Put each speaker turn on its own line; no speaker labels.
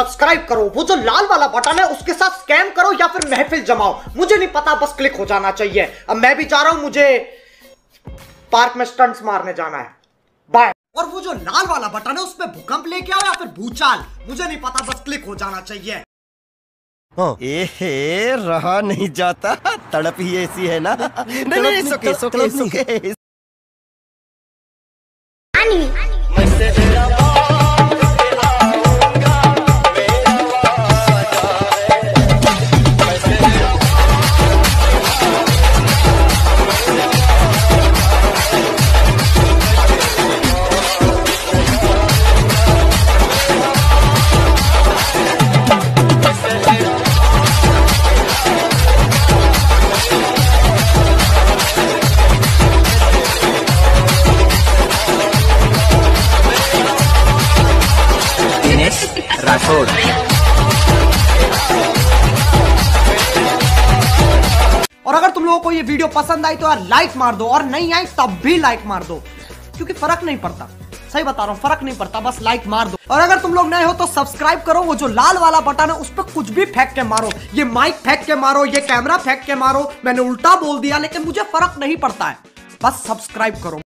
Subscribe करो। वो जो लाल वाला बटन है उसके साथ स्कैम करो या फिर महफिल जमाओ। मुझे नहीं पता बस क्लिक हो जाना चाहिए। अब मैं भी जा रहा हूँ मुझे पार्क में स्टंट्स मारने जाना है। बाय और वो जो लाल वाला बटन है उसमें भूकंप लेके आओ या फिर भूचाल। मुझे नहीं पता बस क्लिक हो जाना चाहिए।
एहे रहा नहीं जाता। तड़प ही ऐसी है ना। नहीं नहीं सुके सुके सुके
दिनेश राठौड़
और अगर तुम लोगों को ये वीडियो पसंद आई तो यार लाइक मार दो, और नहीं आई तब भी लाइक मार दो, क्योंकि फ़र्क नहीं पड़ता। सही बता रहा हूँ, फ़र्क नहीं पड़ता, बस लाइक मार दो। और अगर तुम लोग नए हो तो सब्सक्राइब करो, वो जो लाल वाला बटन है, उस पर कुछ भी फेंक के मारो। ये माइक फेंक के मारो, ये कैमरा फेंक के मारो, मैंने उल्टा बोल दिया, लेकिन मुझे फ़र्क नहीं पड़ता है। बस सब्सक्राइब करो।